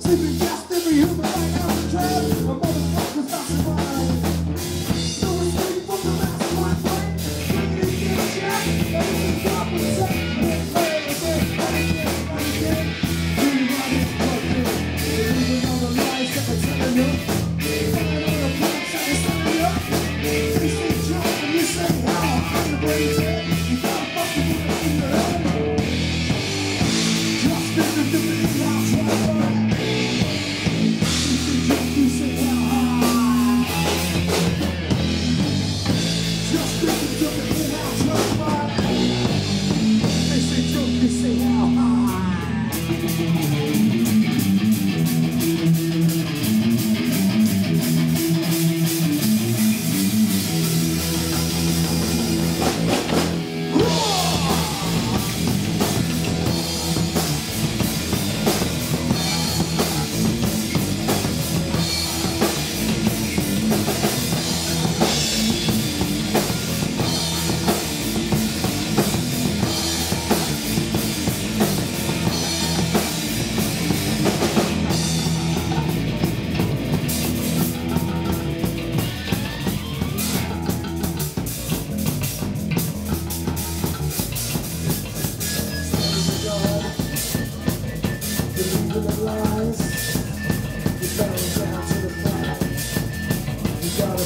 Sleeping They say, joke, they say,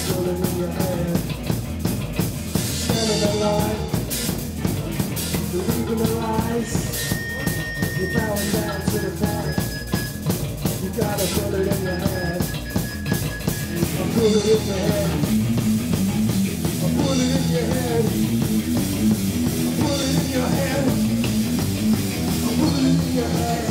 bullet in your head. Standing alive, believing the lies. You're bowing down to the fact. You got a bullet in your head. A bullet in your head. A bullet in your head. A bullet in your head. A bullet in your head.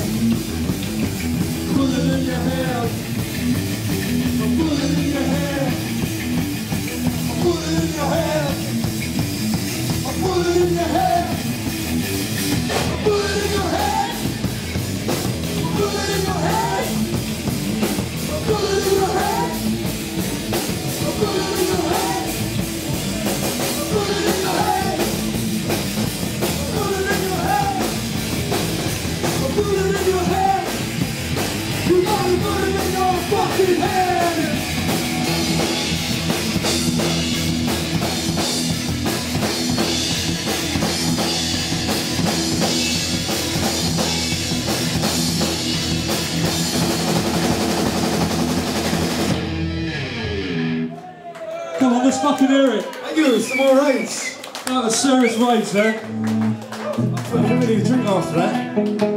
A bullet in your head. You got a bullet in your fucking head. Come on, let's fucking hear it. Thank you. Some more rights. That was serious rage there. I'm really drink after that.